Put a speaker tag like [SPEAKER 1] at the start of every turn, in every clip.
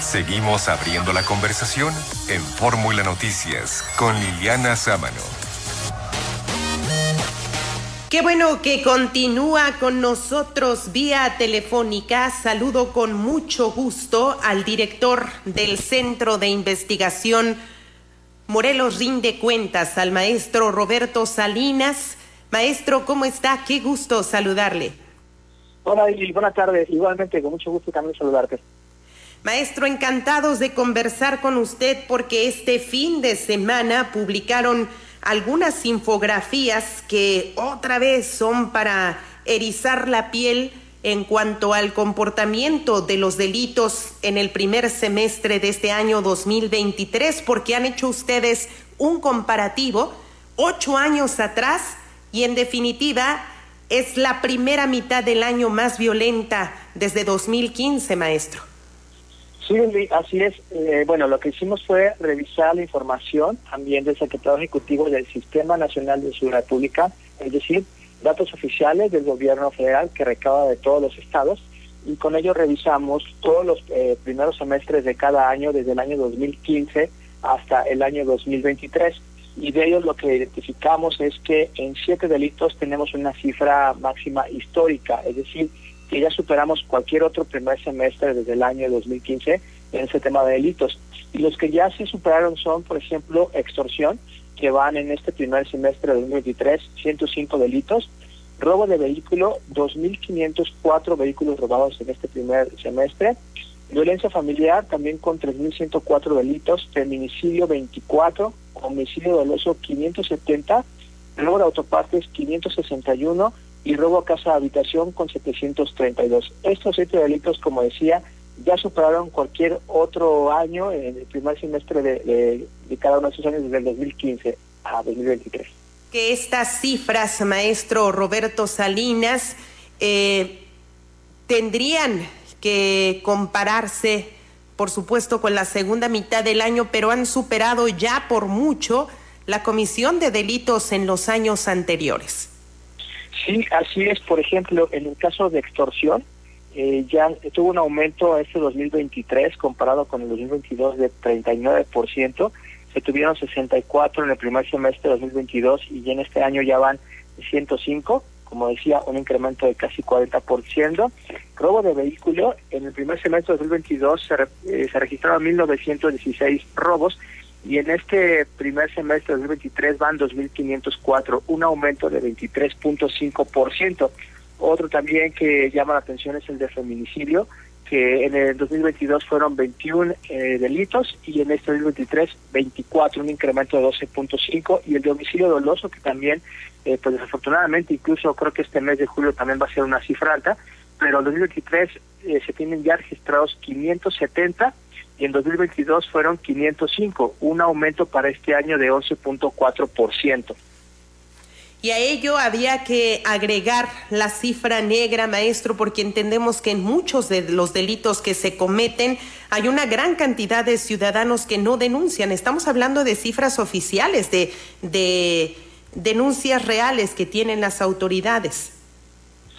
[SPEAKER 1] Seguimos abriendo la conversación en Fórmula Noticias con Liliana Sámano.
[SPEAKER 2] Qué bueno que continúa con nosotros vía telefónica. Saludo con mucho gusto al director del Centro de Investigación Morelos Rinde Cuentas, al maestro Roberto Salinas. Maestro, ¿cómo está? Qué gusto saludarle.
[SPEAKER 3] Hola y buenas tardes. Igualmente, con mucho gusto también saludarte.
[SPEAKER 2] Maestro, encantados de conversar con usted porque este fin de semana publicaron algunas infografías que otra vez son para erizar la piel en cuanto al comportamiento de los delitos en el primer semestre de este año 2023, porque han hecho ustedes un comparativo ocho años atrás y en definitiva es la primera mitad del año más violenta desde 2015, maestro.
[SPEAKER 3] Sí, así es. Eh, bueno, lo que hicimos fue revisar la información también del secretario ejecutivo del Sistema Nacional de Seguridad Pública, es decir, datos oficiales del gobierno federal que recaba de todos los estados y con ello revisamos todos los eh, primeros semestres de cada año desde el año 2015 hasta el año 2023 y de ellos lo que identificamos es que en siete delitos tenemos una cifra máxima histórica, es decir, que ya superamos cualquier otro primer semestre desde el año 2015 en ese tema de delitos. Y los que ya se superaron son, por ejemplo, extorsión, que van en este primer semestre de 2023, 105 delitos, robo de vehículo, 2.504 vehículos robados en este primer semestre, violencia familiar también con 3.104 delitos, feminicidio 24, homicidio doloso 570, robo de autopartes 561, y robo a casa habitación con 732. Estos siete delitos, como decía, ya superaron cualquier otro año en el primer semestre de, cada uno de esos años desde el 2015 a 2023.
[SPEAKER 2] Que estas cifras, maestro Roberto Salinas, eh, tendrían que compararse, por supuesto, con la segunda mitad del año, pero han superado ya por mucho la comisión de delitos en los años anteriores.
[SPEAKER 3] Sí, así es. Por ejemplo, en el caso de extorsión, eh, ya tuvo un aumento este 2023 comparado con el 2022 de 39%. Se tuvieron 64 en el primer semestre de 2022 y en este año ya van 105, como decía, un incremento de casi 40%. Robo de vehículo, en el primer semestre de 2022 se, eh, se registraron 1.916 robos y en este primer semestre de 2023 van 2.504, un aumento de 23.5%. Otro también que llama la atención es el de feminicidio, que en el 2022 fueron 21 eh, delitos y en este 2023 24, un incremento de 12.5 y el de homicidio doloso que también, eh, pues desafortunadamente incluso creo que este mes de julio también va a ser una cifra alta, pero en 2023 eh, se tienen ya registrados 570 y en 2022 fueron 505, un aumento para este año de 11.4%.
[SPEAKER 2] Y a ello había que agregar la cifra negra, maestro, porque entendemos que en muchos de los delitos que se cometen hay una gran cantidad de ciudadanos que no denuncian. Estamos hablando de cifras oficiales, de, de denuncias reales que tienen las autoridades.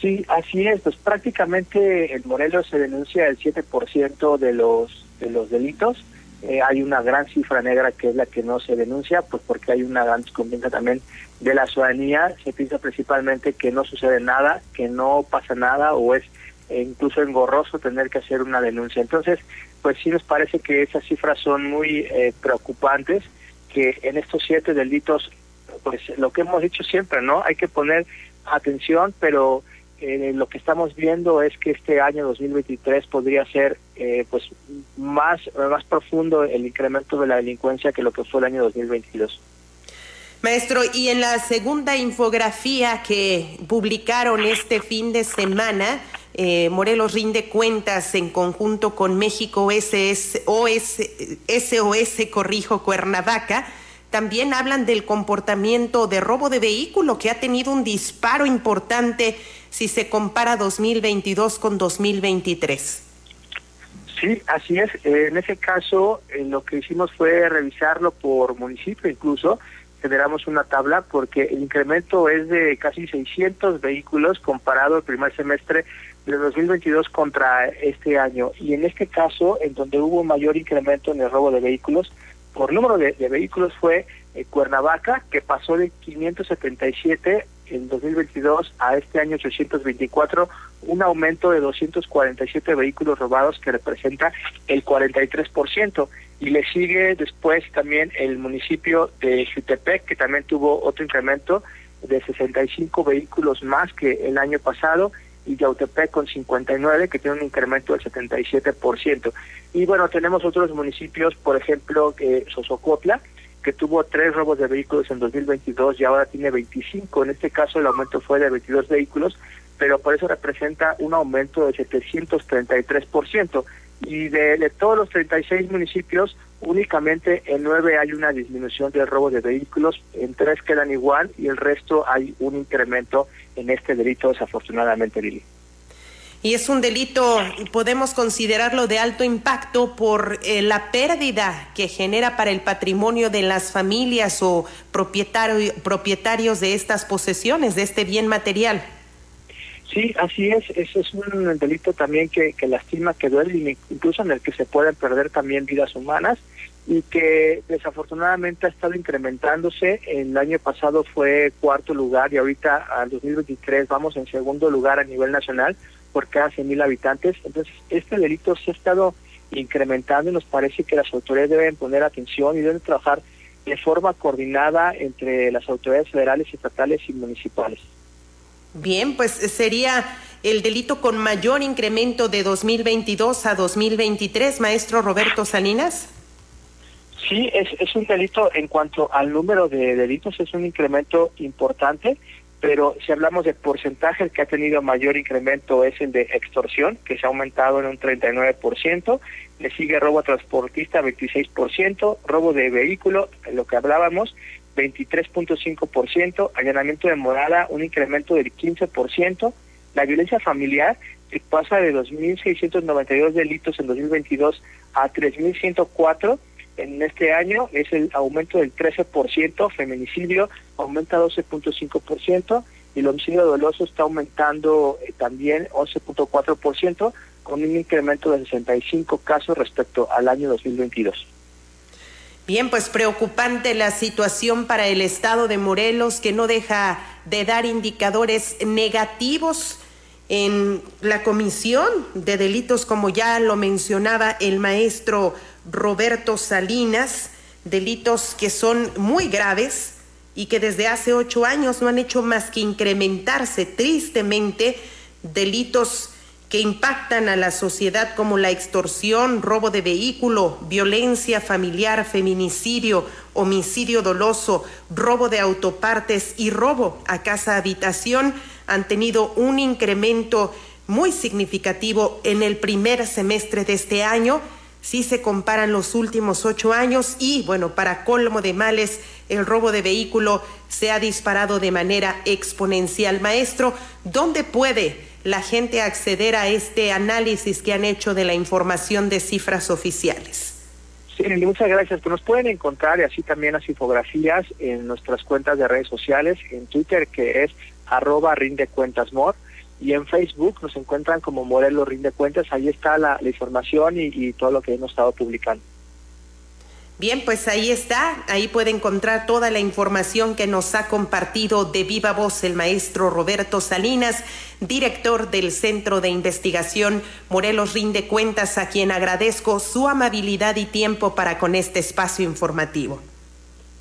[SPEAKER 3] Sí, así es. Pues prácticamente en Morelos se denuncia el 7% de los de los delitos. Eh, hay una gran cifra negra que es la que no se denuncia, pues porque hay una gran desconfianza también de la ciudadanía. Se piensa principalmente que no sucede nada, que no pasa nada o es incluso engorroso tener que hacer una denuncia. Entonces, pues sí nos parece que esas cifras son muy eh, preocupantes, que en estos siete delitos, pues lo que hemos dicho siempre, ¿no? Hay que poner atención, pero eh, lo que estamos viendo es que este año 2023 podría ser eh, pues más más profundo el incremento de la delincuencia que lo que fue el año 2022.
[SPEAKER 2] Maestro, y en la segunda infografía que publicaron este fin de semana, eh, Morelos rinde cuentas en conjunto con México SS, OS, SOS Corrijo Cuernavaca también hablan del comportamiento de robo de vehículo que ha tenido un disparo importante si se compara 2022 con 2023.
[SPEAKER 3] Sí, así es. En ese caso, eh, lo que hicimos fue revisarlo por municipio incluso. Generamos una tabla porque el incremento es de casi 600 vehículos comparado el primer semestre de 2022 contra este año. Y en este caso, en donde hubo mayor incremento en el robo de vehículos, por número de, vehículos fue eh, Cuernavaca, que pasó de 577 en 2022 a este año 824, un aumento de 247 vehículos robados que representa el 43%. Y le sigue después también el municipio de Jutepec, que también tuvo otro incremento de 65 vehículos más que el año pasado y Yautepec con 59, que tiene un incremento del 77%. Y bueno, tenemos otros municipios, por ejemplo, eh, Sosocotla, que tuvo tres robos de vehículos en 2022 y ahora tiene 25. En este caso el aumento fue de 22 vehículos, pero por eso representa un aumento de 733%. Y de, de todos los 36 municipios, únicamente en nueve hay una disminución del robo de vehículos, en tres quedan igual y el resto hay un incremento en este delito, desafortunadamente, Lili.
[SPEAKER 2] Y es un delito, podemos considerarlo de alto impacto por eh, la pérdida que genera para el patrimonio de las familias o propietario, propietarios de estas posesiones, de este bien material.
[SPEAKER 3] Sí, así es. Ese es un delito también que, que lastima, que duele, incluso en el que se pueden perder también vidas humanas y que desafortunadamente ha estado incrementándose. El año pasado fue cuarto lugar y ahorita al 2023 vamos en segundo lugar a nivel nacional por cada 100.000 habitantes. Entonces, este delito se ha estado incrementando y nos parece que las autoridades deben poner atención y deben trabajar de forma coordinada entre las autoridades federales, estatales y municipales.
[SPEAKER 2] Bien, pues sería el delito con mayor incremento de 2022 a 2023, maestro Roberto Salinas.
[SPEAKER 3] Sí, es, es un delito en cuanto al número de delitos, es un incremento importante pero si hablamos de porcentaje, el que ha tenido mayor incremento es el de extorsión, que se ha aumentado en un 39%, le sigue robo transportista 26%, robo de vehículo, lo que hablábamos, 23.5%, allanamiento de morada, un incremento del 15%, la violencia familiar, que pasa de 2.692 delitos en 2022 a 3.104, en este año es el aumento del 13%, feminicidio aumenta 12.5% y el homicidio doloso está aumentando eh, también 11.4% con un incremento de 65 casos respecto al año 2022.
[SPEAKER 2] Bien, pues preocupante la situación para el estado de Morelos que no deja de dar indicadores negativos en la comisión de delitos, como ya lo mencionaba el maestro Roberto Salinas, delitos que son muy graves y que desde hace ocho años no han hecho más que incrementarse tristemente, delitos que impactan a la sociedad como la extorsión, robo de vehículo, violencia familiar, feminicidio, homicidio doloso, robo de autopartes y robo a casa habitación han tenido un incremento muy significativo en el primer semestre de este año si se comparan los últimos ocho años y, bueno, para colmo de males, el robo de vehículo se ha disparado de manera exponencial. Maestro, ¿dónde puede la gente acceder a este análisis que han hecho de la información de cifras oficiales?
[SPEAKER 3] Sí, muchas gracias. Pues nos pueden encontrar y así también las infografías en nuestras cuentas de redes sociales, en Twitter que es arroba rindecuentasmor y en Facebook nos encuentran como Morelos Rinde Cuentas, ahí está la, información y, todo lo que hemos estado publicando.
[SPEAKER 2] Bien, pues ahí está, ahí puede encontrar toda la información que nos ha compartido de viva voz el maestro Roberto Salinas, director del Centro de Investigación Morelos Rinde Cuentas, a quien agradezco su amabilidad y tiempo para con este espacio informativo.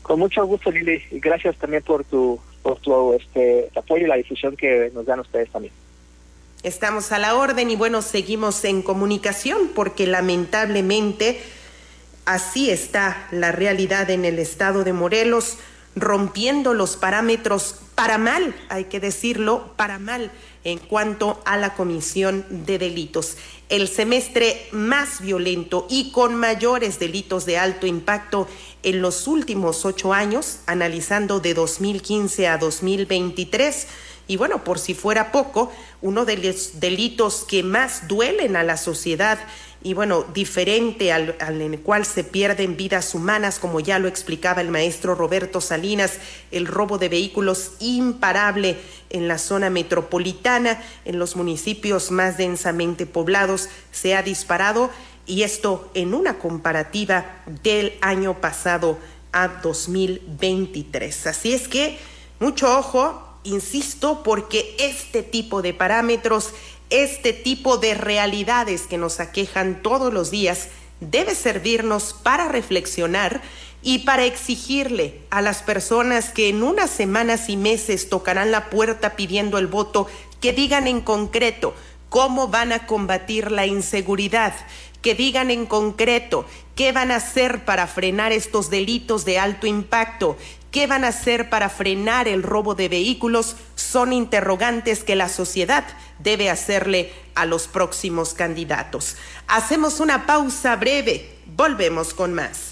[SPEAKER 3] Con mucho gusto, Lili, y gracias también por tu, por tu este, apoyo y la difusión que nos dan ustedes también.
[SPEAKER 2] Estamos a la orden y bueno, seguimos en comunicación porque lamentablemente así está la realidad en el estado de Morelos, rompiendo los parámetros para mal, hay que decirlo, para mal en cuanto a la comisión de delitos. El semestre más violento y con mayores delitos de alto impacto en los últimos ocho años, analizando de 2015 a 2023, Y bueno, por si fuera poco, uno de los delitos que más duelen a la sociedad y bueno, diferente al, en el cual se pierden vidas humanas, como ya lo explicaba el maestro Roberto Salinas, el robo de vehículos imparable en la zona metropolitana, en los municipios más densamente poblados, se ha disparado y esto en una comparativa del año pasado a 2023. Así es que mucho ojo, insisto, porque este tipo de parámetros este tipo de realidades que nos aquejan todos los días debe servirnos para reflexionar y para exigirle a las personas que en unas semanas y meses tocarán la puerta pidiendo el voto que digan en concreto cómo van a combatir la inseguridad, que digan en concreto qué van a hacer para frenar estos delitos de alto impacto, qué van a hacer para frenar el robo de vehículos, son interrogantes que la sociedad debe hacerle a los próximos candidatos. Hacemos una pausa breve, volvemos con más.